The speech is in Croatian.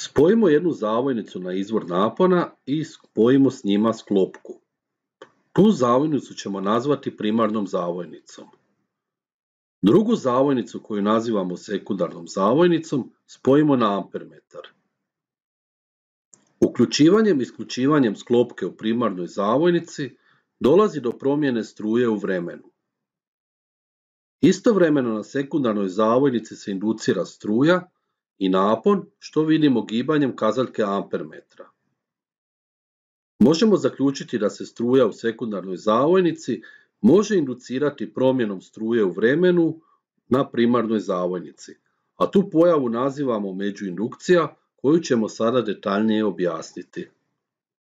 Spojimo jednu zavojnicu na izvor napona i spojimo s njima sklopku. Tu zavojnicu ćemo nazvati primarnom zavojnicom. Drugu zavojnicu koju nazivamo sekundarnom zavojnicom spojimo na ampermetar. Uključivanjem i isključivanjem sklopke u primarnoj zavojnici dolazi do promjene struje u vremenu. Istovremeno na sekundarnoj zavojnici se inducira struja i napon što vidimo gibanjem kazaljke ampermetra. Možemo zaključiti da se struja u sekundarnoj zavojnici može inducirati promjenom struje u vremenu na primarnoj zavojnici, a tu pojavu nazivamo međuindukcija koju ćemo sada detaljnije objasniti.